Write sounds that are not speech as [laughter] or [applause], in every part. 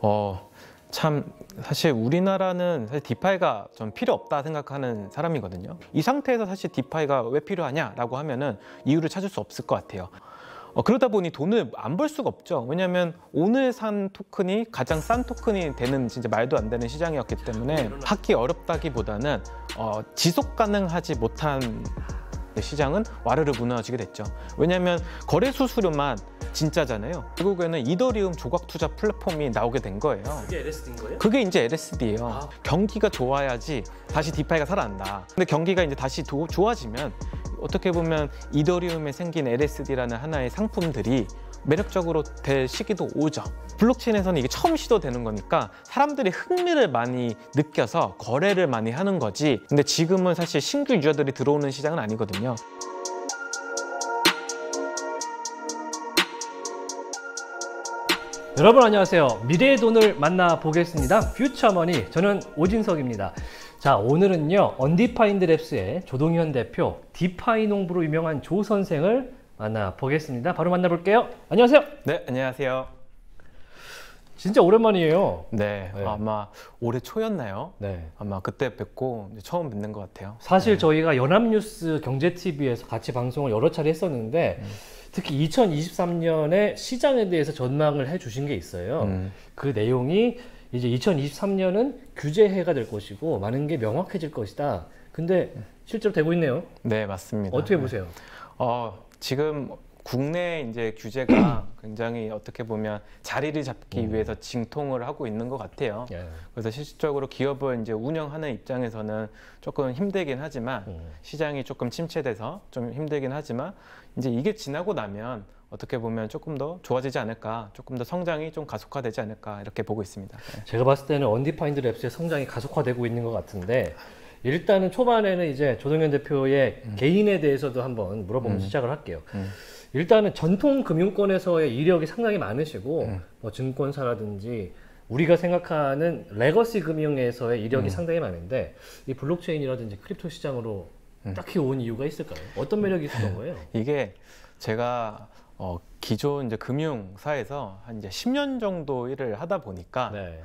어, 참 사실 우리나라는 사실 DeFi가 좀 필요 없다 생각하는 사람이거든요. 이 상태에서 사실 DeFi가 왜 필요하냐라고 하면은 이유를 찾을 수 없을 것 같아요. 어, 그러다 보니 돈을 안 벌 수가 없죠. 왜냐하면 오늘 산 토큰이 가장 싼 토큰이 되는 진짜 말도 안 되는 시장이었기 때문에 하기 어렵다기보다는 어, 지속 가능하지 못한 시장은 와르르 무너지게 됐죠. 왜냐하면 거래 수수료만 진짜잖아요. 결국에는 이더리움 조각 투자 플랫폼이 나오게 된 거예요. 이게 LSD인 거예요? 그게 이제 LSD예요. 아. 경기가 좋아야지 다시 DeFi가 살아난다. 근데 경기가 이제 다시 도- 좋아지면 어떻게 보면 이더리움에 생긴 LSD라는 하나의 상품들이 매력적으로 될 시기도 오죠. 블록체인에서는 이게 처음 시도되는 거니까 사람들이 흥미를 많이 느껴서 거래를 많이 하는 거지. 근데 지금은 사실 신규 유저들이 들어오는 시장은 아니거든요. 여러분 안녕하세요. 미래의 돈을 만나 보겠습니다. Future Money 저는 오진석입니다. 자 오늘은요 Undefined Labs의 조동현 대표 DeFi 농부로 유명한 조 선생을 만나 보겠습니다. 바로 만나볼게요. 안녕하세요. 네, 안녕하세요. 진짜 오랜만이에요. 네, 네. 아마 올해 초였나요? 네. 아마 그때 뵙고 처음 뵙는 것 같아요. 사실 저희가 연합뉴스 경제TV에서 같이 방송을 여러 차례 했었는데 특히 2023년에 시장에 대해서 전망을 해주신 게 있어요. 음. 그 내용이 이제 2023년은 규제해가 될 것이고 많은 게 명확해질 것이다. 근데 실제로 되고 있네요. 네, 맞습니다. 어떻게 보세요? 어, 지금 국내 이제 규제가 [clears throat] 굉장히 어떻게 보면 자리를 잡기 음. 위해서 진통을 하고 있는 것 같아요. 예. 그래서 실질적으로 기업을 이제 운영하는 입장에서는 조금 힘들긴 하지만 음. 시장이 조금 침체돼서 좀 힘들긴 하지만 이제 이게 지나고 나면 어떻게 보면 조금 더 좋아지지 않을까, 조금 더 성장이 좀 가속화되지 않을까 이렇게 보고 있습니다. 네. 제가 봤을 때는 Undefined Labs의 성장이 가속화되고 있는 것 같은데 일단은 초반에는 이제 조동현 대표의 개인에 대해서도 한번 물어보면 음. 시작을 할게요. 음. 일단은 전통 금융권에서의 이력이 상당히 많으시고 음. 뭐 증권사라든지 우리가 생각하는 legacy 금융에서의 이력이 음. 상당히 많은데 이 블록체인이라든지 crypto 시장으로 음. 딱히 온 이유가 있을까요? 어떤 매력이 있었던 [laughs] 거예요? 이게 제가 어, 기존 이제 금융사에서 한 이제 10년 정도 일을 하다 보니까 네.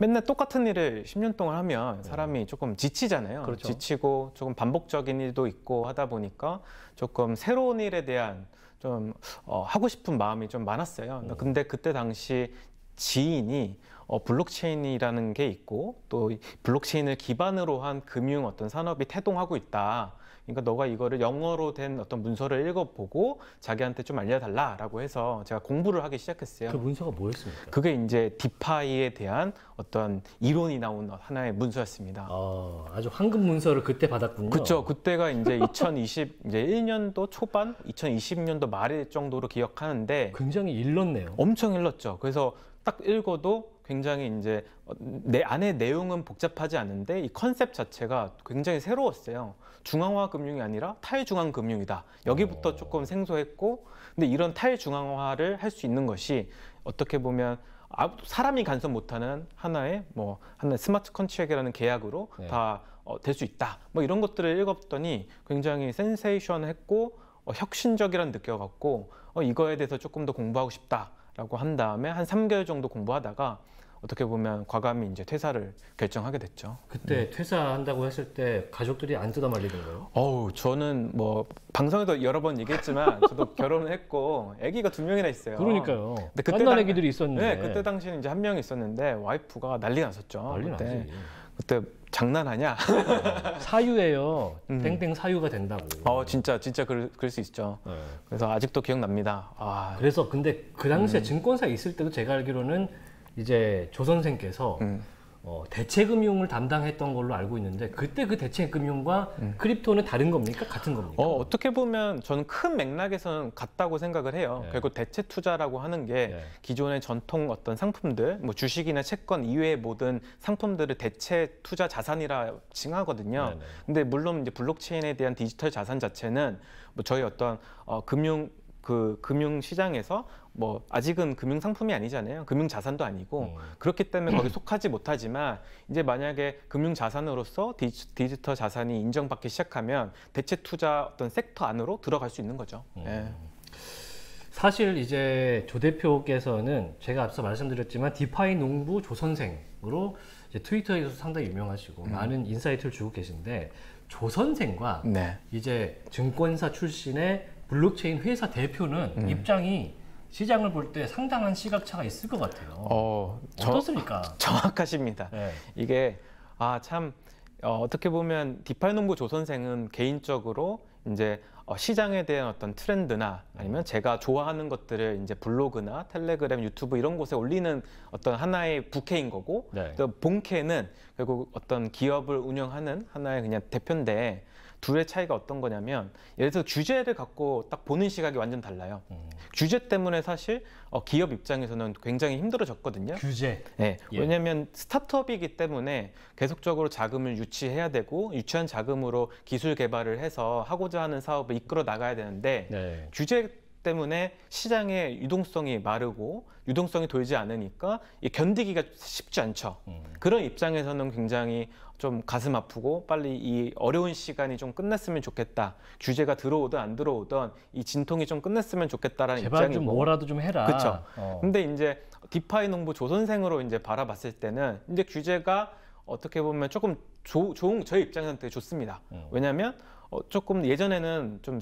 맨날 똑같은 일을 10년 동안 하면 사람이 조금 지치잖아요. 그렇죠. 지치고 조금 반복적인 일도 있고 하다 보니까 조금 새로운 일에 대한 좀 어, 하고 싶은 마음이 좀 많았어요. 음. 근데 그때 당시 지인이 어, 블록체인이라는 게 있고 또이 블록체인을 기반으로 한 금융 어떤 산업이 태동하고 있다. 그러니까 너가 이거를 영어로 된 어떤 문서를 읽어보고 자기한테 좀 알려달라라고 해서 제가 공부를 하기 시작했어요. 그 문서가 뭐였습니까? 그게 이제 디파이에 대한 어떤 이론이 나온 하나의 문서였습니다. 아, 아주 황금 문서를 그때 받았군요. 그렇죠. 그때가 이제 2020 이제 1년도 초반, 2020년도 말 정도로 기억하는데 굉장히 일렀네요. 엄청 일렀죠. 그래서 딱 읽어도 굉장히 이제 어, 내 안에 내용은 복잡하지 않은데 이 컨셉 자체가 굉장히 새로웠어요. 중앙화 금융이 아니라 탈중앙 금융이다. 여기부터 어. 조금 생소했고, 근데 이런 탈중앙화를 할 수 있는 것이 어떻게 보면 아, 사람이 간섭 못하는 하나의 뭐 하나의 smart contract이라는 계약으로 네. 다 될 수 있다. 뭐 이런 것들을 읽었더니 굉장히 센세이션했고 어, 혁신적이란 느껴갖고 어, 이거에 대해서 조금 더 공부하고 싶다 라고 한 다음에 한 3개월 정도 공부하다가 어떻게 보면 과감히 이제 퇴사를 결정하게 됐죠. 그때 퇴사한다고 했을 때 가족들이 안 뜯어 말리던가요? 어우 저는 뭐 방송에도 여러 번 얘기했지만 저도 [laughs] 결혼을 했고 아기가 두 명이나 있어요. 그러니까요. 근데 그때 깐난 당- 애기들이 있었는데. 네, 그때 당시는 이제 한 명 있었는데 와이프가 난리 났었죠. 난리 그때 나지. 그때 장난하냐? [laughs] 사유예요. 음. 땡땡 사유가 된다고. 어 진짜 진짜 그럴, 그럴 수 있죠. 네. 그래서 아직도 기억납니다. 아, 그래서 근데 그 당시에 음. 증권사 에 있을 때도 제가 알기로는 이제 조 선생께서 음. 어, 대체금융을 담당했던 걸로 알고 있는데 그때 그 대체금융과 크립토는 다른 겁니까? 같은 겁니까? 음. 어, 어떻게 보면 저는 큰 맥락에서는 같다고 생각을 해요. 네. 결국 대체 투자라고 하는 게 네. 기존의 전통 어떤 상품들, 뭐 주식이나 채권 이외의 모든 상품들을 대체 투자 자산이라 칭하거든요. 네네. 근데 물론 이제 블록체인에 대한 디지털 자산 자체는 뭐 저희 어떤 어, 금융 그 금융 시장에서 뭐 아직은 금융 상품이 아니잖아요. 금융 자산도 아니고 음. 그렇기 때문에 거기 속하지 못하지만 이제 만약에 금융 자산으로서 디지, 디지털 자산이 인정받기 시작하면 대체 투자 어떤 섹터 안으로 들어갈 수 있는 거죠. 음. 예. 사실 이제 조 대표께서는 제가 앞서 말씀드렸지만 DeFi 농부 조 선생으로 이제 트위터에서 상당히 유명하시고 음. 많은 insight를 주고 계신데 조 선생과 네. 이제 증권사 출신의 블록체인 회사 대표는 음. 입장이 시장을 볼 때 상당한 시각차가 있을 것 같아요. 어, 저, 어떻습니까? [laughs] 정확하십니다. 네. 이게 아 참 어, 떻게 보면 디파이 농부 조선생은 개인적으로 이제 어, 시장에 대한 어떤 트렌드나 아니면 제가 좋아하는 것들을 이제 블로그나 텔레그램, 유튜브 이런 곳에 올리는 어떤 하나의 부캐인 거고 네. 또 본캐는 결국 어떤 기업을 운영하는 하나의 그냥 대표인데 둘의 차이가 어떤 거냐면 예를 들어 주제를 갖고 딱 보는 시각이 완전 달라요. 음. 주제 때문에 사실 어, 기업 입장에서는 굉장히 힘들어졌거든요. 규제. 네, 예. 왜냐하면 스타트업이기 때문에 계속적으로 자금을 유치해야 되고 유치한 자금으로 기술 개발을 해서 하고자 하는 사업을 이끌어 나가야 되는데 네. 규제 때문에 시장의 유동성이 마르고 유동성이 돌지 않으니까 이 견디기가 쉽지 않죠. 음. 그런 입장에서는 굉장히 좀 가슴 아프고 빨리 이 어려운 시간이 좀 끝났으면 좋겠다. 규제가 들어오든 안 들어오든 이 진통이 좀 끝났으면 좋겠다라는 제발 좀 입장이고. 뭐라도 좀 해라. 그쵸. 어. 근데 이제 디파이 농부 조선생으로 이제 바라봤을 때는 이제 규제가 어떻게 보면 조금 조- 좋은 저희 입장에서는 되게 좋습니다. 음. 왜냐하면 어, 조금 예전에는 좀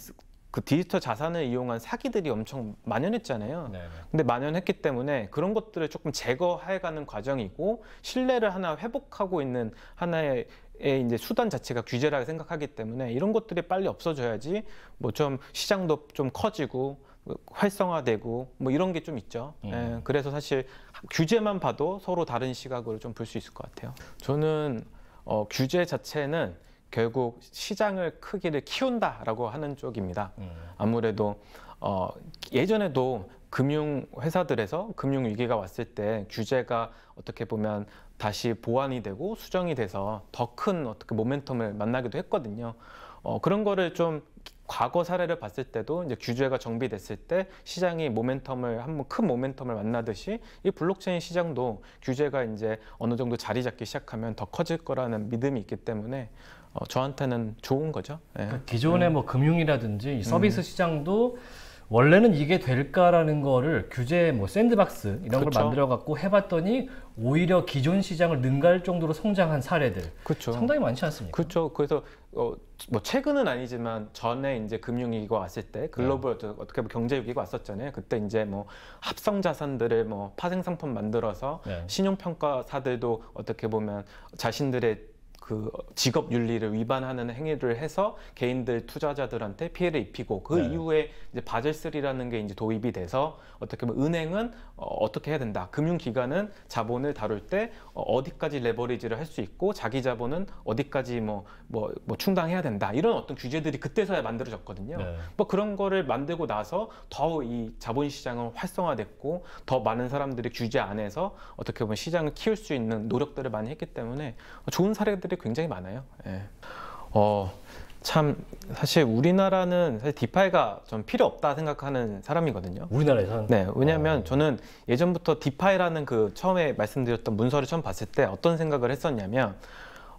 그 디지털 자산을 이용한 사기들이 엄청 만연했잖아요. 네. 네. 근데 만연했기 때문에 그런 것들을 조금 제거해가는 과정이고 신뢰를 하나 회복하고 있는 하나의 이제 수단 자체가 규제라고 생각하기 때문에 이런 것들이 빨리 없어져야지 뭐 좀 시장도 좀 커지고 활성화되고 뭐 이런 게 좀 있죠. 음. 예, 그래서 사실 규제만 봐도 서로 다른 시각으로 좀 볼 수 있을 것 같아요. 저는 어, 규제 자체는 결국 시장을 크기를 키운다라고 하는 쪽입니다. 음. 아무래도 어, 예전에도 금융 회사들에서 금융 위기가 왔을 때 규제가 어떻게 보면 다시 보완이 되고 수정이 돼서 더 큰 어떻게 모멘텀을 만나기도 했거든요. 어, 그런 거를 좀 과거 사례를 봤을 때도 이제 규제가 정비됐을 때 시장이 모멘텀을 한번 큰 모멘텀을 만나듯이 이 블록체인 시장도 규제가 이제 어느 정도 자리 잡기 시작하면 더 커질 거라는 믿음이 있기 때문에 어, 저한테는 좋은 거죠. 예. 그러니까 기존의 뭐 금융이라든지 이 서비스 시장도 원래는 이게 될까라는 거를 규제 뭐 sandbox 이런 그쵸. 걸 만들어 갖고 해봤더니 오히려 기존 시장을 능가할 정도로 성장한 사례들 그렇죠. 상당히 많지 않습니까? 그렇죠. 그래서 어, 뭐 최근은 아니지만 전에 이제 금융위기가 왔을 때 글로벌 네. 어떻게 보면 경제 위기가 왔었잖아요. 그때 이제 뭐 합성 자산들을 뭐 파생 상품 만들어서 네. 신용평가사들도 어떻게 보면 자신들의 그 직업 윤리를 위반하는 행위를 해서 개인들 투자자들한테 피해를 입히고 그 네. 이후에 이제 바젤 3라는 게 이제 도입이 돼서 어떻게 보면 은행은 어, 어떻게 해야 된다. 금융기관은 자본을 다룰 때 어, 어디까지 레버리지를 할 수 있고 자기 자본은 어디까지 뭐뭐 뭐 충당해야 된다. 이런 어떤 규제들이 그때서야 만들어졌거든요. 네. 뭐 그런 거를 만들고 나서 더 이 자본 시장은 활성화됐고 더 많은 사람들이 규제 안에서 어떻게 보면 시장을 키울 수 있는 노력들을 많이 했기 때문에 좋은 사례들이 굉장히 많아요. 예. 어, 참 사실 우리나라는 사실 DeFi가 좀 필요 없다 생각하는 사람이거든요. 우리나라에서는 네, 왜냐하면 어. 저는 예전부터 DeFi라는 그 처음에 말씀드렸던 문서를 처음 봤을 때 어떤 생각을 했었냐면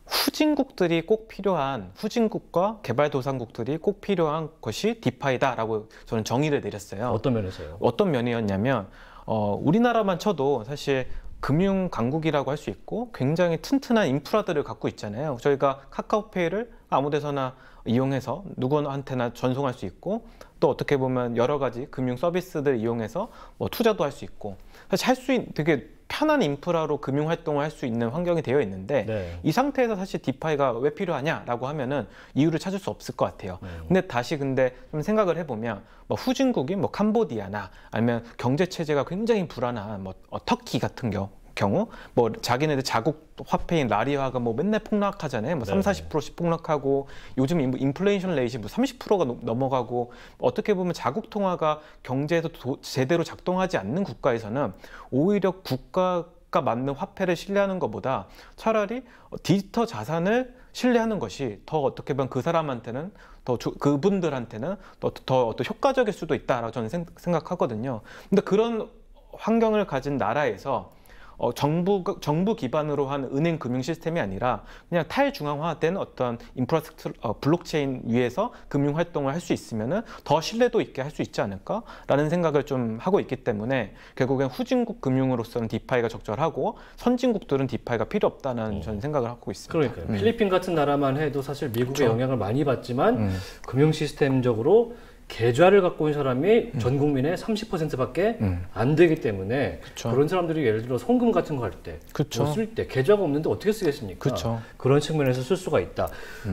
후진국들이 꼭 필요한 후진국과 개발도상국들이 꼭 필요한 것이 DeFi다라고 저는 정의를 내렸어요. 어떤 면에서요? 어떤 면이었냐면 어, 우리나라만 쳐도 사실 금융 강국이라고 할 수 있고 굉장히 튼튼한 인프라들을 갖고 있잖아요. 저희가 카카오페이를 아무 데서나 이용해서 누구한테나 전송할 수 있고 또 어떻게 보면 여러 가지 금융 서비스들 이용해서 뭐 투자도 할 수 있고 사실 할 수 있는 되게 편한 인프라로 금융 활동을 할 수 있는 환경이 되어 있는데 네. 이 상태에서 사실 DeFi가 왜 필요하냐라고 하면은 이유를 찾을 수 없을 것 같아요. 음. 근데 다시 근데 좀 생각을 해보면 뭐 후진국인 뭐 캄보디아나 아니면 경제 체제가 굉장히 불안한 뭐 어, 터키 같은 경우 경우 뭐 자기네들 자국 화폐인 라리화가 뭐 맨날 폭락하잖아요. 뭐 3, 네네. 40%씩 폭락하고 요즘 인- 인플레이션 레이시 뭐 30%가 넘어가고 어떻게 보면 자국 통화가 경제에서 도- 제대로 작동하지 않는 국가에서는 오히려 국가가 만든 화폐를 신뢰하는 것보다 차라리 디지털 자산을 신뢰하는 것이 더 어떻게 보면 그 사람한테는 더 조- 그분들한테는 더, 더 어떤 효과적일 수도 있다라고 저는 생- 생각하거든요. 근데 그런 환경을 가진 나라에서 어, 정부 정부 기반으로 한 은행 금융 시스템이 아니라 그냥 탈중앙화된 어떤 infrastruc- 어, 블록체인 위에서 금융 활동을 할 수 있으면은 더 신뢰도 있게 할 수 있지 않을까라는 생각을 좀 하고 있기 때문에 결국엔 후진국 금융으로서는 DeFi가 적절하고 선진국들은 DeFi가 필요 없다는 저는 생각을 하고 있습니다. 그러니까요. 음. 필리핀 같은 나라만 해도 사실 미국의 그렇죠. 영향을 많이 받지만 음. 금융 시스템적으로 계좌를 갖고 있는 사람이 전 국민의 30%밖에 음. 안 되기 때문에 그쵸. 그런 사람들이 예를 들어 송금 같은 거 할 때, 그쵸. 뭐 쓸 때 계좌가 없는데 어떻게 쓰겠습니까? 그쵸. 그런 측면에서 쓸 수가 있다.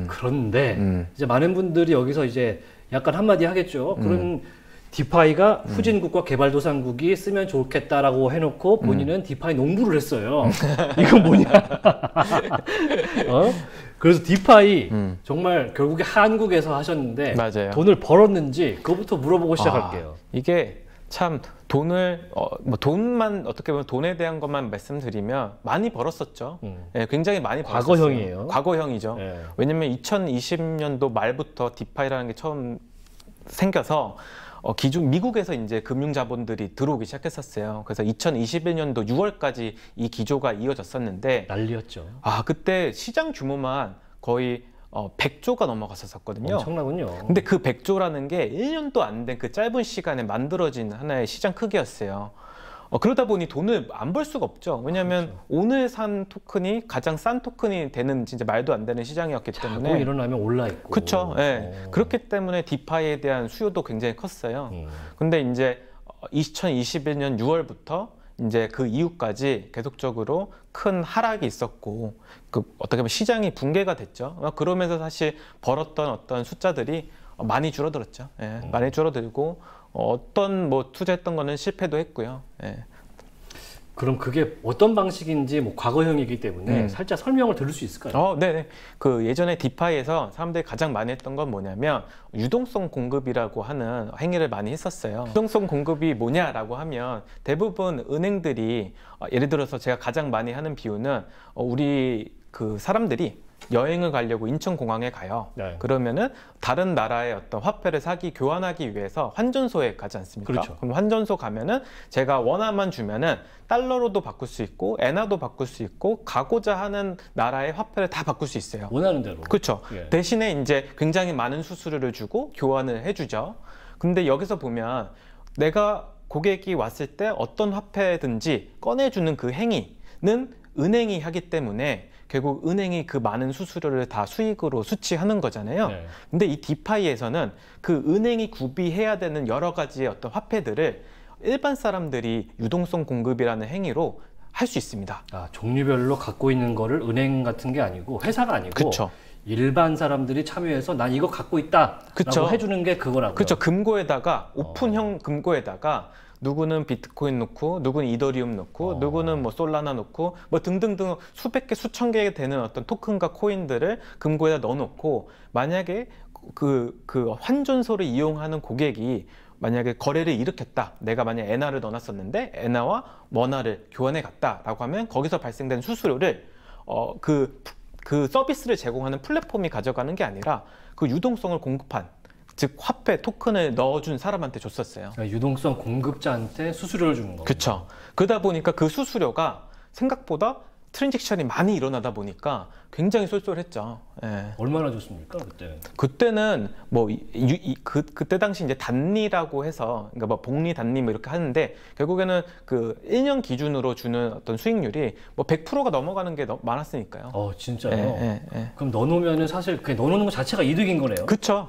그런데 음. 이제 많은 분들이 여기서 이제 약간 한마디 하겠죠. 음. 그런 DeFi가 후진국과 개발도상국이 쓰면 좋겠다라고 해놓고 음. 본인은 DeFi 농부를 했어요. [laughs] 이건 뭐냐? [laughs] 어? 그래서 DeFi 음. 정말 결국에 한국에서 하셨는데 맞아요. 돈을 벌었는지 그거부터 물어보고 시작할게요. 아, 이게 참 돈을 어, 뭐 돈만 어떻게 보면 돈에 대한 것만 말씀드리면 많이 벌었었죠. 음. 예, 굉장히 많이 과거형이에요. 과거형이죠. 예. 왜냐면 2020년도 말부터 DeFi라는 게 처음 생겨서 어, 기존 미국에서 이제 금융 자본들이 들어오기 시작했었어요. 그래서 2021년도 6월까지 이 기조가 이어졌었는데 난리였죠. 아 그때 시장 규모만 거의 어, 100조가 넘어갔었거든요. 엄청나군요. 근데 그 100조라는 게 1년도 안 된 그 짧은 시간에 만들어진 하나의 시장 크기였어요. 어, 그러다 보니 돈을 안 벌 수가 없죠. 왜냐하면 그렇죠. 오늘 산 토큰이 가장 싼 토큰이 되는 진짜 말도 안 되는 시장이었기 자고 때문에 일어나면 올라 있고. 그렇죠. 예. 어. 그렇기 때문에 디파이에 대한 수요도 굉장히 컸어요. 음. 근데 이제 2021년 6월부터 이제 그 이후까지 계속적으로 큰 하락이 있었고 그 어떻게 보면 시장이 붕괴가 됐죠. 어, 그러면서 사실 벌었던 어떤 숫자들이 많이 줄어들었죠. 예, 많이 줄어들고 어, 어떤 뭐 투자했던 거는 실패도 했고요. 예. 그럼 그게 어떤 방식인지 뭐 과거형이기 때문에 음. 살짝 설명을 들을 수 있을까요? 어, 네네. 그 예전에 디파이에서 사람들이 가장 많이 했던 건 뭐냐면 유동성 공급이라고 하는 행위를 많이 했었어요. 유동성 공급이 뭐냐라고 하면 대부분 은행들이 어, 예를 들어서 제가 가장 많이 하는 비유는 어, 우리 그 사람들이 여행을 가려고 인천공항에 가요. 네. 그러면은 다른 나라의 어떤 화폐를 사기 교환하기 위해서 환전소에 가지 않습니까? 그렇죠. 그럼 환전소 가면은 제가 원화만 주면은 달러로도 바꿀 수 있고 엔화도 바꿀 수 있고 가고자 하는 나라의 화폐를 다 바꿀 수 있어요. 원하는 대로. 그렇죠. 예. 대신에 이제 굉장히 많은 수수료를 주고 교환을 해주죠. 근데 여기서 보면 내가 고객이 왔을 때 어떤 화폐든지 꺼내주는 그 행위는 은행이 하기 때문에 결국 은행이 그 많은 수수료를 다 수익으로 수취하는 거잖아요. 네. 근데 이 디파이에서는 그 은행이 구비해야 되는 여러 가지의 어떤 화폐들을 일반 사람들이 유동성 공급이라는 행위로 할 수 있습니다. 아, 종류별로 갖고 있는 거를 은행 같은 게 아니고 회사가 아니고 그쵸. 일반 사람들이 참여해서 난 이거 갖고 있다라고 그쵸. 해주는 게 그거라고요. 그렇죠. 금고에다가 어. 오픈형 금고에다가 누구는 비트코인 넣고 누구는 이더리움 넣고 어. 누구는 뭐 솔라나 넣고 뭐 등등등 수백 개 수천 개 되는 어떤 토큰과 코인들을 금고에다 넣어놓고 만약에 그, 그 환전소를 이용하는 고객이 만약에 거래를 일으켰다. 내가 만약 엔화를 넣어놨었는데 엔화와 원화를 교환해 갔다라고 하면 거기서 발생된 수수료를 어, 그, 그 서비스를 제공하는 플랫폼이 가져가는 게 아니라 그 유동성을 공급한 즉 화폐 토큰을 넣어준 사람한테 줬었어요. 그러니까 유동성 공급자한테 수수료를 주는 거. 그렇죠. 그러다 보니까 그 수수료가 생각보다 트랜잭션이 많이 일어나다 보니까 굉장히 쏠쏠했죠. 예. 얼마나 줬습니까 그때? 그때는 뭐 이- 이- 이- 그, 그때 당시 이제 단리라고 해서 그러니까 뭐 복리 단리 뭐 이렇게 하는데 결국에는 그 1년 기준으로 주는 어떤 수익률이 뭐 100%가 넘어가는 게 너- 많았으니까요. 어 진짜요? 예, 예, 예. 그럼 넣어놓으면은 사실 그 넣어놓는 것 자체가 이득인 거네요. 그쵸.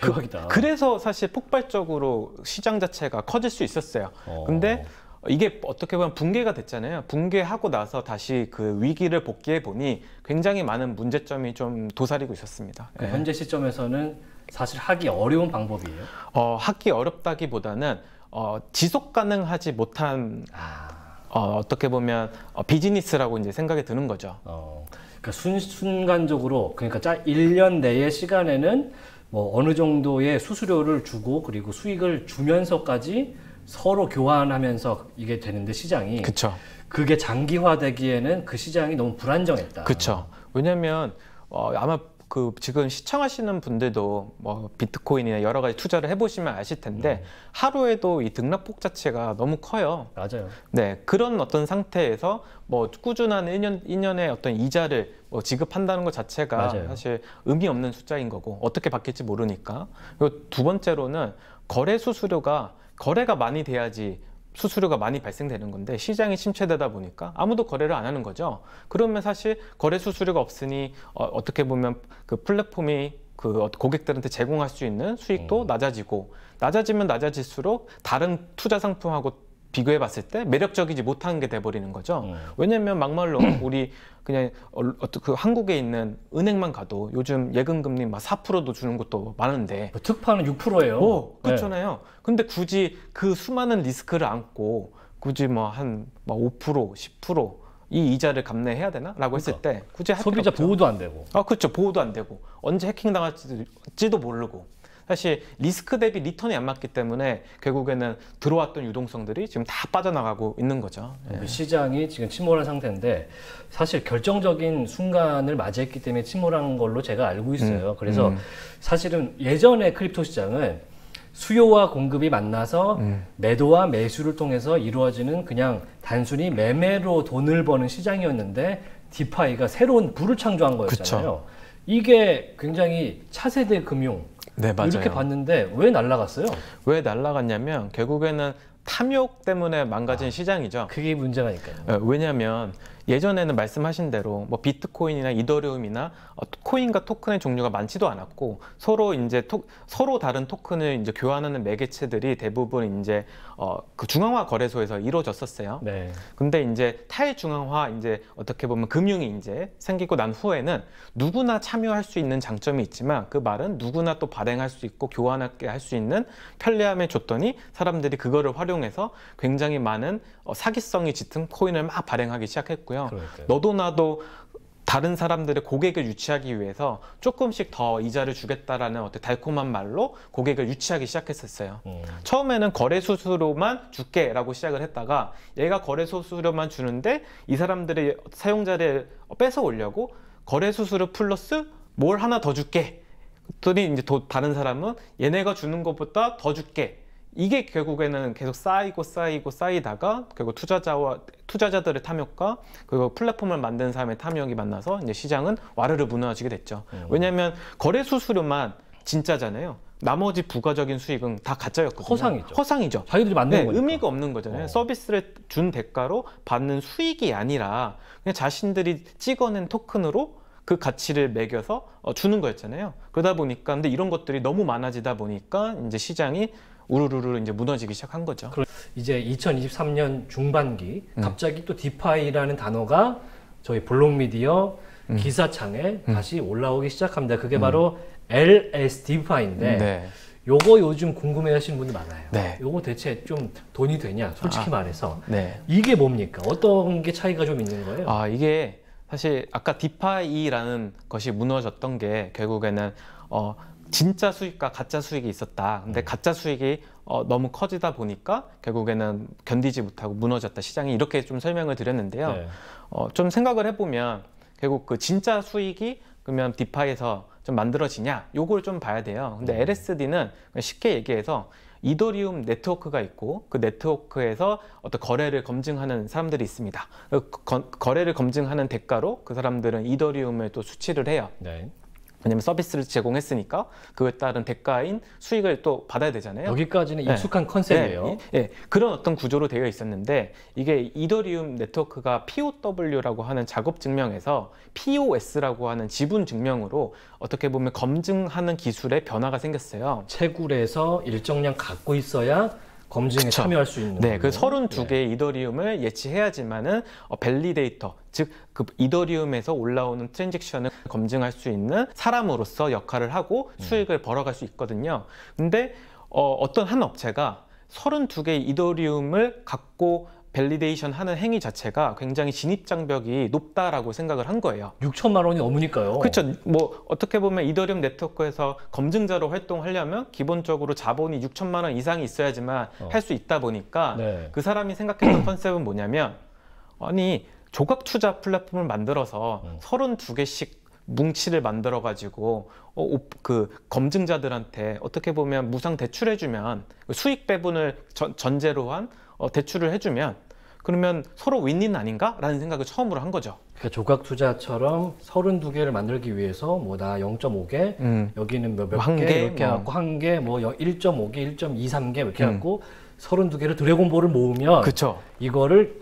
대박이다. 그, 래서 사실 폭발적으로 시장 자체가 커질 수 있었어요. 어. 근데 이게 어떻게 보면 붕괴가 됐잖아요. 붕괴하고 나서 다시 그 위기를 복귀해 보니 굉장히 많은 문제점이 좀 도사리고 있었습니다. 그 예. 현재 시점에서는 사실 하기 어려운 방법이에요. 어, 하기 어렵다기보다는 어, 지속 가능하지 못한 아, 어, 어떻게 보면 어, 비즈니스라고 이제 생각이 드는 거죠. 어, 그러니까 순, 순간적으로 그러니까 짜 1년 내의 시간에는 뭐 어느 정도의 수수료를 주고 그리고 수익을 주면서까지 서로 교환하면서 이게 되는데 시장이 그쵸. 그게 장기화되기에는 그 시장이 너무 불안정했다. 그쵸. 왜냐면 어, 아마 그 지금 시청하시는 분들도 뭐 비트코인이나 여러 가지 투자를 해보시면 아실 텐데 하루에도 이 등락폭 자체가 너무 커요. 맞아요. 네, 그런 어떤 상태에서 뭐 꾸준한 1년, 1년의 어떤 이자를 뭐 지급한다는 것 자체가 맞아요. 사실 의미 없는 숫자인 거고 어떻게 바뀔지 모르니까. 그리고 두 번째로는 거래 수수료가 거래가 많이 돼야지 수수료가 많이 발생되는 건데 시장이 침체되다 보니까 아무도 거래를 안 하는 거죠. 그러면 사실 거래 수수료가 없으니 어, 어떻게 보면 그 플랫폼이 그 어- 고객들한테 제공할 수 있는 수익도 음. 낮아지고 낮아지면 낮아질수록 다른 투자 상품하고 비교해 봤을 때 매력적이지 못한 게 돼버리는 거죠. 음. 왜냐면 막말로 [clears throat] 우리 그냥 어떤 그 한국에 있는 은행만 가도 요즘 예금 금리 막 4%도 주는 것도 많은데 뭐 특판은 6%예요. 오, 그렇잖아요. 근데 굳이 그 수많은 리스크를 안고 굳이 뭐 한 5%, 10%이 이자를 감내해야 되나라고 했을 때 굳이 소비자. 보호도 안 되고. 아, 그렇죠. 보호도 안 되고 언제 해킹 당할지도 모르고 사실 리스크 대비 리턴이 안 맞기 때문에 결국에는 들어왔던 유동성들이 지금 다 빠져나가고 있는 거죠. 예. 그 시장이 지금 침몰한 상태인데 사실 결정적인 순간을 맞이했기 때문에 침몰한 걸로 제가 알고 있어요. 그래서 음. 사실은 예전에 crypto 시장은 수요와 공급이 만나서 음. 매도와 매수를 통해서 이루어지는 그냥 단순히 매매로 돈을 버는 시장이었는데 DeFi가 새로운 부를 창조한 거였잖아요. 이게 굉장히 차세대 금융 네, 맞아요. 이렇게 봤는데 왜 날라갔어요? 왜 날라갔냐면 결국에는 탐욕 때문에 망가진 아. 시장이죠. 그게 문제가니까요. 어, 왜냐하면 예전에는 말씀하신 대로 뭐 비트코인이나 이더리움이나 어, 코인과 토큰의 종류가 많지도 않았고 서로 이제 토, 서로 다른 토큰을 이제 교환하는 매개체들이 대부분 이제 어, 그 중앙화 거래소에서 이루어졌었어요. 네. 근데 이제 탈중앙화 이제 어떻게 보면 금융이 이제 생기고 난 후에는 누구나 참여할 수 있는 장점이 있지만 그 말은 누구나 또 발행할 수 있고 교환하게 할 수 있는 편리함을 줬더니 사람들이 그거를 활용해서 굉장히 많은 어, 사기성이 짙은 코인을 막 발행하기 시작했고요. 그러니까요. 너도 나도 다른 사람들의 고객을 유치하기 위해서 조금씩 더 이자를 주겠다라는 어떤 달콤한 말로 고객을 유치하기 시작했었어요. 음. 처음에는 거래 수수료만 줄게라고 시작을 했다가 얘가 거래 수수료만 주는데 이 사람들의 사용자를 뺏어 오려고 거래 수수료 플러스 뭘 하나 더 줄게. 그랬더니 이제 또 다른 사람은 얘네가 주는 것보다 더 줄게. 이게 결국에는 계속 쌓이고 쌓이고 쌓이다가 결국 투자자와 투자자들의 탐욕과 그리고 플랫폼을 만든 사람의 탐욕이 만나서 이제 시장은 와르르 무너지게 됐죠. 음. 왜냐하면 거래 수수료만 진짜잖아요. 나머지 부가적인 수익은 다 가짜였거든요. 허상이죠. 허상이죠. 자기들이 만든 네, 거니까. 의미가 없는 거잖아요. 어. 서비스를 준 대가로 받는 수익이 아니라 그냥 자신들이 찍어낸 토큰으로 그 가치를 매겨서 어, 주는 거였잖아요. 그러다 보니까 근데 이런 것들이 너무 많아지다 보니까 이제 시장이 우르르르 이제 무너지기 시작한 거죠. 이제 2023년 중반기 음. 갑자기 또 디파이라는 단어가 저희 블록 미디어 음. 기사창에 다시 올라오기 시작합니다. 그게 바로 LS 디파인데 네. 요거 요즘 궁금해 하시는 분들 많아요. 네. 요거 대체 좀 돈이 되냐? 솔직히 아. 말해서 네. 이게 뭡니까? 어떤 게 차이가 좀 있는 거예요? 아 이게 사실 아까 DeFi라는 것이 무너졌던 게 결국에는 어 진짜 수익과 가짜 수익이 있었다. 근데 가짜 수익이 어, 너무 커지다 보니까 결국에는 견디지 못하고 무너졌다. 시장이 이렇게 좀 설명을 드렸는데요. 네. 어, 좀 생각을 해보면 결국 그 진짜 수익이 그러면 DeFi에서 좀 만들어지냐 요걸 좀 봐야 돼요. 근데 음. LSD는 쉽게 얘기해서 Ethereum 네트워크가 있고 그 네트워크에서 어떤 거래를 검증하는 사람들이 있습니다. 그 거, 거래를 검증하는 대가로 그 사람들은 Ethereum을 또 수취를 해요. 네. 왜냐면 서비스를 제공했으니까 그에 따른 대가인 수익을 또 받아야 되잖아요. 여기까지는 네. 익숙한 컨셉이에요. 네, 이- 예, 그런 어떤 구조로 되어 있었는데 이게 Ethereum 네트워크가 POW라고 하는 작업 증명에서 POS라고 하는 지분 증명으로 어떻게 보면 검증하는 기술에 변화가 생겼어요. 채굴에서 일정량 갖고 있어야 검증에 그쵸. 참여할 수 있는 네, 그 거군요. 32개의 Ethereum을 예치해야지만은 어, validator, 즉 그 Ethereum에서 올라오는 transaction을 검증할 수 있는 사람으로서 역할을 하고 음. 수익을 벌어갈 수 있거든요. 근데 어, 어떤 한 업체가 32개의 Ethereum을 갖고 validation 하는 행위 자체가 굉장히 진입 장벽이 높다라고 생각을 한 거예요. 6천만 원이 넘으니까요. 그렇죠. 뭐 어떻게 보면 Ethereum 네트워크에서 검증자로 활동하려면 기본적으로 자본이 6천만 원 이상이 있어야지만 어. 할수 있다 보니까 네. 그 사람이 생각했던 컨셉은 뭐냐면 아니 조각 투자 플랫폼을 만들어서 음. 32개씩 뭉치를 만들어 가지고 어, 오- 그 검증자들한테 어떻게 보면 무상 대출해주면 수익 배분을 전, 전제로 한 어, 대출을 해주면 그러면 서로 윈윈 아닌가라는 생각을 처음으로 한 거죠. 그러니까 조각 투자처럼 32개를 만들기 위해서 뭐 나 0.5개, 음. 여기는 몇, 한개 개, 이렇게 뭐. 해갖고 한 개, 뭐 1.5개, 1.23개 이렇게 음. 해갖고 32개를 드래곤볼을 모으면 그쵸. 이거를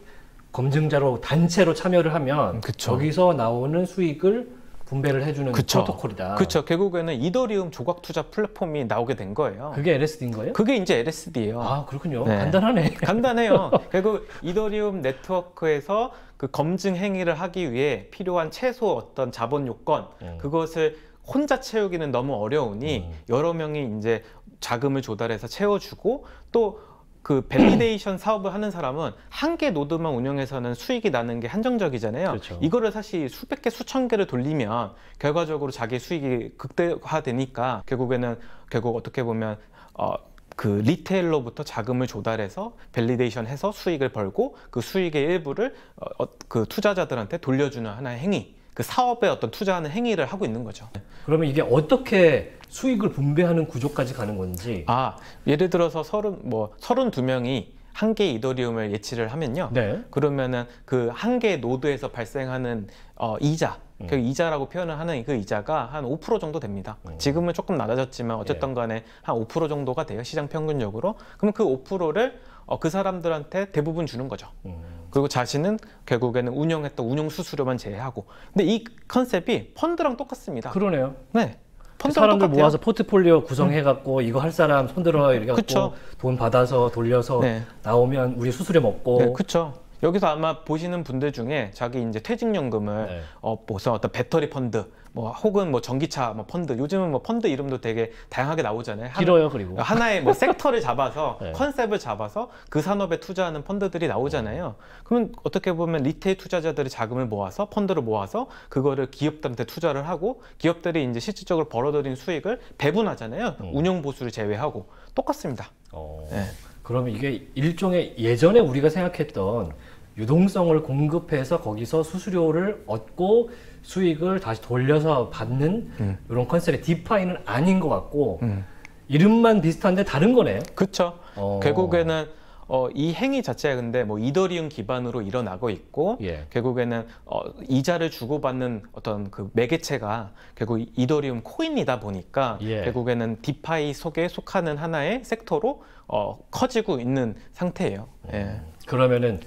검증자로 단체로 참여를 하면 그쵸. 거기서 나오는 수익을 분배를 해주는 그쵸. 프로토콜이다. 그렇죠. 결국에는 이더리움 조각 투자 플랫폼이 나오게 된 거예요. 그게 LSD인 거예요? 그게 이제 LSD예요. 아 그렇군요. 네. 간단하네. 간단해요. [laughs] 결국 이더리움 네트워크에서 그 검증 행위를 하기 위해 필요한 최소 어떤 자본 요건 음. 그것을 혼자 채우기는 너무 어려우니 음. 여러 명이 이제 자금을 조달해서 채워주고 또 그 validation 사업을 하는 사람은 한 개 노드만 운영해서는 수익이 나는 게 한정적이잖아요. 그렇죠. 이거를 사실 수백 개, 수천 개를 돌리면 결과적으로 자기 수익이 극대화되니까 결국에는 결국 어떻게 보면 어, 그 retailer부터 자금을 조달해서 validation 해서 수익을 벌고 그 수익의 일부를 어, 어, 그 투자자들한테 돌려주는 하나의 행위. 그 사업에 어떤 투자하는 행위를 하고 있는 거죠. 그러면 이게 어떻게 수익을 분배하는 구조까지 가는 건지. 아, 예를 들어서 서른 뭐 서른 두 명이 한개 이더리움을 예치를 하면요. 네. 그러면은 그 한개 노드에서 발생하는 어, 이자, 음. 그 이자라고 표현을 하는 그 이자가 한 5% 정도 됩니다. 음. 지금은 조금 낮아졌지만 어쨌든 간에 한 5% 정도가 돼요. 시장 평균적으로. 그럼 그 5%를 어, 그 사람들한테 대부분 주는 거죠. 음. 그리고 자신은 결국에는 운영했던 운영 수수료만 제외하고. 근데 이 컨셉이 펀드랑 똑같습니다. 그러네요. 네. 그 사람들 똑같아요. 모아서 포트폴리오 구성해갖고 이거 할 사람 손들어 이렇게 그쵸. 갖고 돈 받아서 돌려서 네. 나오면 우리 수수료 먹고. 네, 그렇죠. 여기서 아마 보시는 분들 중에 자기 이제 퇴직연금을 네. 어 무슨 어떤 배터리 펀드 뭐 혹은 뭐 전기차 뭐 펀드 요즘은 뭐 펀드 이름도 되게 다양하게 나오잖아요. 하나- 길어요 그리고. 하나의 뭐 [laughs] 섹터를 잡아서 네. 컨셉을 잡아서 그 산업에 투자하는 펀드들이 나오잖아요. 그러면 어떻게 보면 retail 투자자들이 자금을 모아서 펀드를 모아서 그거를 기업들한테 투자를 하고 기업들이 이제 실질적으로 벌어들인 수익을 배분하잖아요. 음. 운용 보수를 제외하고 똑같습니다. 어. 네. 그러면 이게 일종의 예전에 우리가 생각했던 유동성을 공급해서 거기서 수수료를 얻고 수익을 다시 돌려서 받는 음. 이런 컨셉의 DeFi는 아닌 것 같고 음. 이름만 비슷한데 다른 거네요. 그렇죠. 어. 결국에는 어, 이 행위 자체가 근데 뭐 Ethereum 기반으로 일어나고 있고 예. 결국에는 어, 이자를 주고받는 어떤 그 매개체가 결국 Ethereum 코인이다 보니까 예. 결국에는 DeFi 속에 속하는 하나의 섹터로 어, 커지고 있는 상태예요. 예. 그러면은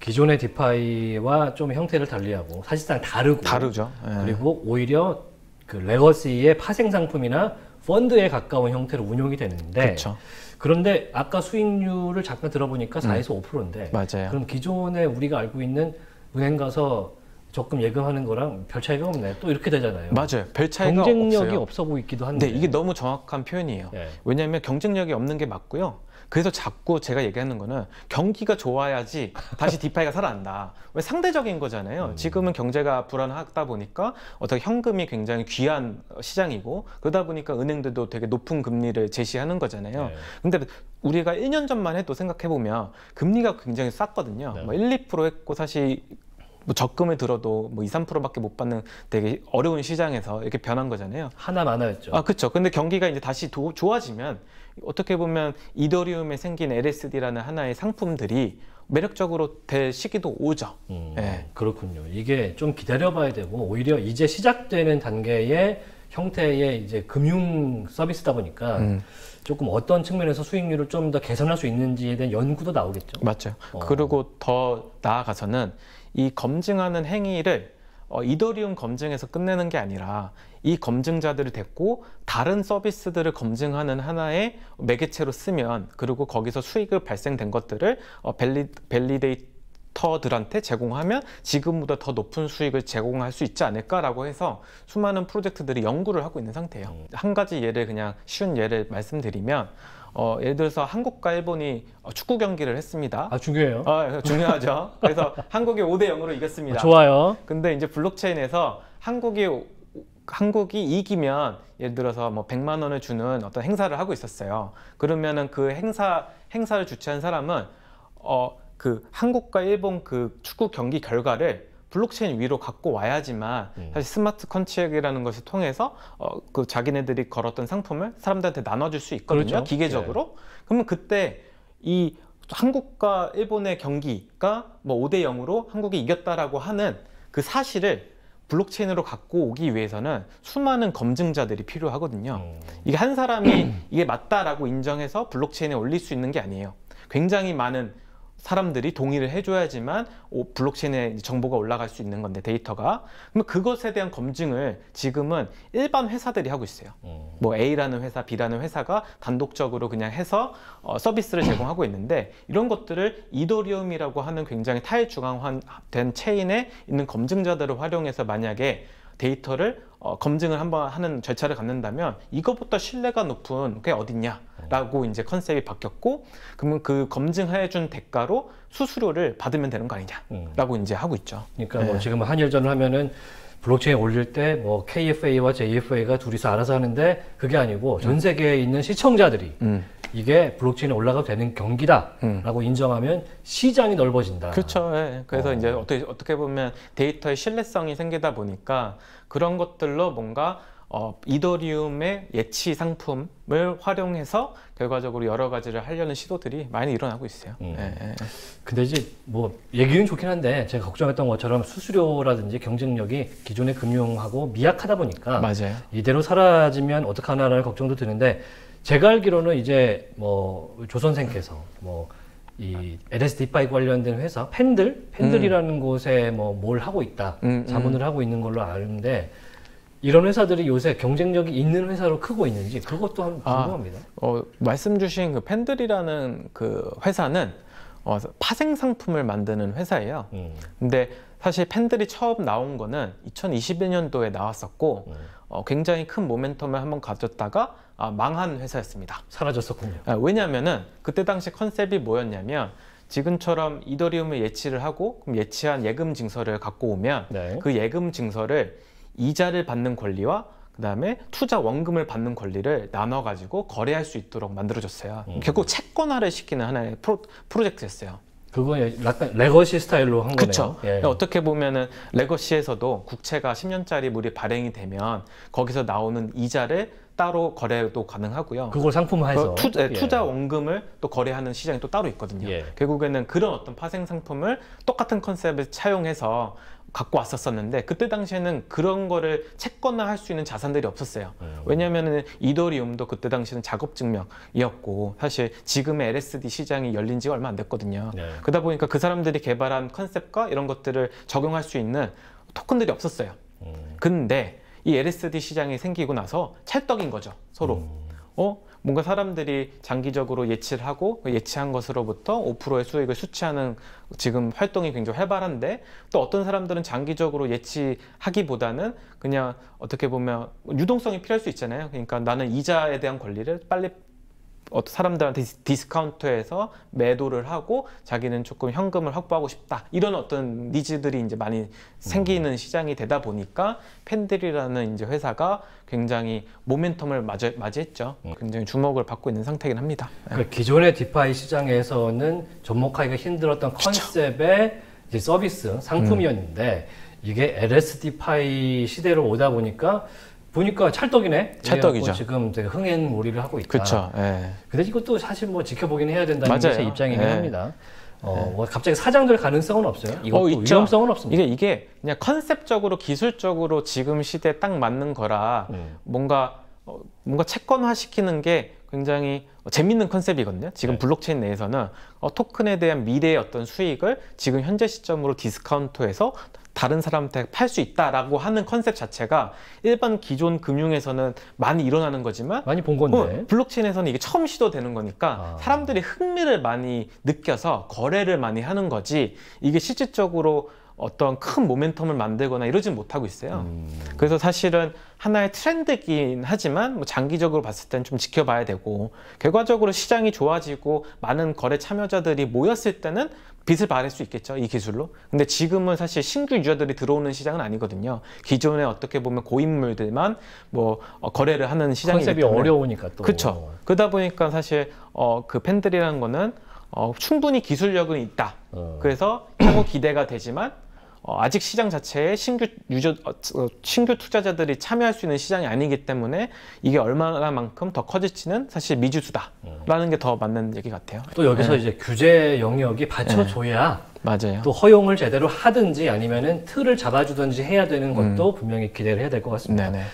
기존의 DeFi와 좀 형태를 달리하고 사실상 다르고 다르죠. 예. 그리고 오히려 그 legacy의 파생 상품이나 펀드에 가까운 형태로 운용이 되는데 그렇죠. 그런데 아까 수익률을 잠깐 들어보니까 4에서 5%인데 맞아요. 그럼 기존에 우리가 알고 있는 은행 가서 적금 예금하는 거랑 별 차이가 없네. 또 이렇게 되잖아요. 맞아요. 별 차이가 경쟁력이 없어요. 없어 보이기도 한데. 네, 이게 너무 정확한 표현이에요. 예. 왜냐하면 경쟁력이 없는 게 맞고요. 그래서 자꾸 제가 얘기하는 거는 경기가 좋아야지 다시 디파이가 살아난다. 왜 상대적인 거잖아요. 음. 지금은 경제가 불안하다 보니까 어떻게 현금이 굉장히 귀한 시장이고 그러다 보니까 은행들도 되게 높은 금리를 제시하는 거잖아요. 네. 근데 우리가 1년 전만 해도 생각해 보면 금리가 굉장히 쌌거든요. 네. 뭐 1, 2% 했고 사실 뭐 적금을 들어도 뭐 2, 3%밖에 못 받는 되게 어려운 시장에서 이렇게 변한 거잖아요. 하나 많아였죠. 아, 그렇죠. 근데 경기가 이제 다시 도- 좋아지면 어떻게 보면 이더리움에 생긴 LSD라는 하나의 상품들이 매력적으로 될 시기도 오죠. 음, 예. 그렇군요. 이게 좀 기다려봐야 되고 오히려 이제 시작되는 단계의 형태의 이제 금융 서비스다 보니까 음, 조금 어떤 측면에서 수익률을 좀 더 개선할 수 있는지에 대한 연구도 나오겠죠. 맞죠. 어. 그리고 더 나아가서는 이 검증하는 행위를 어, 이더리움 검증에서 끝내는 게 아니라 이 검증자들을 데리고 다른 서비스들을 검증하는 하나의 매개체로 쓰면 그리고 거기서 수익을 발생된 것들을 어, 밸리, 밸리데이터들한테 제공하면 지금보다 더 높은 수익을 제공할 수 있지 않을까라고 해서 수많은 프로젝트들이 연구를 하고 있는 상태예요. 음. 한 가지 예를 그냥 쉬운 예를 말씀드리면 어, 예를 들어서 한국과 일본이 어, 축구 경기를 했습니다. 아 중요해요. 아, 중요하죠. 그래서 [laughs] 한국이 5대 0으로 이겼습니다. 아, 좋아요. 근데 이제 블록체인에서 한국이 한국이 이기면 예를 들어서 뭐 100만 원을 주는 어떤 행사를 하고 있었어요. 그러면은 그 행사 행사를 주최한 사람은 어 그 한국과 일본 그 축구 경기 결과를 블록체인 위로 갖고 와야지만 음. 사실 smart contract이라는 것을 통해서 어, 그 자기네들이 걸었던 상품을 사람들한테 나눠줄 수 있거든요. 그렇죠. 기계적으로. 그러면 그때 이 한국과 일본의 경기가 뭐 5대 0으로 한국이 이겼다라고 하는 그 사실을 블록체인으로 갖고 오기 위해서는 수많은 검증자들이 필요하거든요. 음. 이게 한 사람이 이게 맞다라고 인정해서 블록체인에 올릴 수 있는 게 아니에요. 굉장히 많은 사람들이 동의를 해줘야지만 오- 블록체인에 정보가 올라갈 수 있는 건데 데이터가 그러면 그것에 대한 검증을 지금은 일반 회사들이 하고 있어요. 음. 뭐 A라는 회사, B라는 회사가 단독적으로 그냥 해서 어, 서비스를 제공하고 있는데 이런 것들을 Ethereum이라고 하는 굉장히 탈중앙화된 체인에 있는 검증자들을 활용해서 만약에 데이터를 어, 검증을 한번 하는 절차를 갖는다면 이것보다 신뢰가 높은 게 어딨냐라고 이제 컨셉이 바뀌었고 그러면 그 검증해 준 대가로 수수료를 받으면 되는 거 음. 아니냐라고 이제 하고 있죠. 그러니까 뭐 네. 지금 한일전을 하면은 블록체인 올릴 때 뭐 KFA와 JFA가 둘이서 알아서 하는데 그게 아니고 전 세계에 있는 시청자들이 음. 이게 블록체인에 올라가도 되는 경기다라고 인정하면 시장이 넓어진다. 그렇죠. 예. 그래서 어. 이제 어떻게 어떻게 보면 데이터의 신뢰성이 생기다 보니까 그런 것들로 뭔가 어, 이더리움의 예치 상품을 활용해서 결과적으로 여러 가지를 하려는 시도들이 많이 일어나고 있어요. 음. 예, 예. 근데 이제 뭐 얘기는 좋긴 한데 제가 걱정했던 것처럼 수수료라든지 경쟁력이 기존의 금융하고 미약하다 보니까 맞아요. 이대로 사라지면 어떡하나라는 걱정도 드는데 제가 알기로는 이제 뭐 조선생께서 뭐 이 LSD5 관련된 회사 팬들 팬들이라는 곳에 뭐 뭘 하고 있다 음, 음. 자문을 하고 있는 걸로 아는데 이런 회사들이 요새 경쟁력이 있는 회사로 크고 있는지 그것도 한번 아. 궁금합니다. 어, 말씀 주신 그 팬들이라는 그 회사는 어, 파생 상품을 만드는 회사예요. 음, 근데 사실 팬들이 처음 나온 거는 2021년도에 나왔었고 음. 어, 굉장히 큰 모멘텀을 한번 가졌다가 아, 망한 회사였습니다. 사라졌었군요. 아, 왜냐면은 그때 당시 컨셉이 뭐였냐면 지금처럼 이더리움을 예치를 하고 그럼 예치한 예금 증서를 갖고 오면 네. 그 예금 증서를 이자를 받는 권리와 그다음에 투자 원금을 받는 권리를 나눠 가지고 거래할 수 있도록 만들어줬어요. 음. 결국 채권화를 시키는 하나의 프로, 프로젝트였어요. 그거 약간 legacy 스타일로 한 그렇죠. 거네요. 예. 어떻게 보면은 legacy에서도 국채가 10년짜리 물이 발행이 되면 거기서 나오는 이자를 따로 거래도 가능하고요. 그걸 상품화해서 그 투, 예. 투자 원금을 또 거래하는 시장이 또 따로 있거든요. 예. 결국에는 그런 어떤 파생 상품을 똑같은 컨셉을 차용해서 갖고 왔었었는데 그때 당시에는 그런 거를 채권화 할 수 있는 자산들이 없었어요. 음. 왜냐하면 이더리움도 그때 당시는 작업 증명이었고 사실 지금의 LSD 시장이 열린 지가 얼마 안 됐거든요. 네. 그러다 보니까 그 사람들이 개발한 컨셉과 이런 것들을 적용할 수 있는 토큰들이 없었어요. 음. 근데 이 LSD 시장이 생기고 나서 찰떡인 거죠. 서로. 음. 어? 뭔가 사람들이 장기적으로 예치를 하고 그 예치한 것으로부터 5%의 수익을 수취하는 지금 활동이 굉장히 활발한데 또 어떤 사람들은 장기적으로 예치하기보다는 그냥 어떻게 보면 유동성이 필요할 수 있잖아요. 그러니까 나는 이자에 대한 권리를 빨리 어, 사람들한테 디스- 디스카운트해서 매도를 하고 자기는 조금 현금을 확보하고 싶다. 이런 어떤 needs들이 이제 많이 생기는 시장이 되다 보니까 팬들이라는 이제 회사가 굉장히 모멘텀을 맞이, 맞이했죠. 굉장히 주목을 받고 있는 상태긴 합니다. 그 기존의 디파이 시장에서는 접목하기가 힘들었던 컨셉의 이제 서비스 상품이었는데 이게 LSD 파이 시대로 오다 보니까 보니까 찰떡이네. 찰떡이죠. 지금 되게 흥행 몰이를 하고 있다. 그렇죠. 예. 근데 이것도 사실 뭐 지켜보긴 해야 된다는 게. 제 입장이긴 네. 합니다. 어, 뭐 갑자기 사장될 가능성은 없어요. 이것도 어. 위험성은 없습니다. 이게 이게 그냥 컨셉적으로 기술적으로 지금 시대에 딱 맞는 거라 음. 뭔가 어, 뭔가 채권화 시키는 게 굉장히 재밌는 컨셉이거든요. 지금 네. 블록체인 내에서는 어, 토큰에 대한 미래의 어떤 수익을 지금 현재 시점으로 디스카운트해서 다른 사람한테 팔 수 있다라고 하는 컨셉 자체가 일반 기존 금융에서는 많이 일어나는 거지만 많이 본 건데. 어, 블록체인에서는 이게 처음 시도되는 거니까 아. 사람들이 흥미를 많이 느껴서 거래를 많이 하는 거지 이게 실질적으로 어떤 큰 모멘텀을 만들거나 이러진 못하고 있어요. 음. 그래서 사실은 하나의 트렌드긴 하지만 뭐 장기적으로 봤을 땐 좀 지켜봐야 되고 결과적으로 시장이 좋아지고 많은 거래 참여자들이 모였을 때는 빛을 발할 수 있겠죠 이 기술로? 근데 지금은 사실 신규 유저들이 들어오는 시장은 아니거든요. 기존에 어떻게 보면 고인물들만 뭐 어, 거래를 하는 시장이기 컨셉이 때문에. 어려우니까 또. 그렇죠 그러다 보니까 사실 어, 그 팬들이라는 거는 어, 충분히 기술력은 있다. 어. 그래서 향후 기대가 되지만 어, 아직 시장 자체에 신규 유저 어, 어, 신규 투자자들이 참여할 수 있는 시장이 아니기 때문에 이게 얼마나만큼 더 커질지는 사실 미지수다라는 게더 맞는 얘기 같아요. 또 여기서 네. 이제 규제 영역이 받쳐줘야 맞아요. 또 허용을 제대로 하든지 아니면은 틀을 잡아주든지 해야 되는 것도 분명히 기대를 해야 될 것 같습니다. 네네.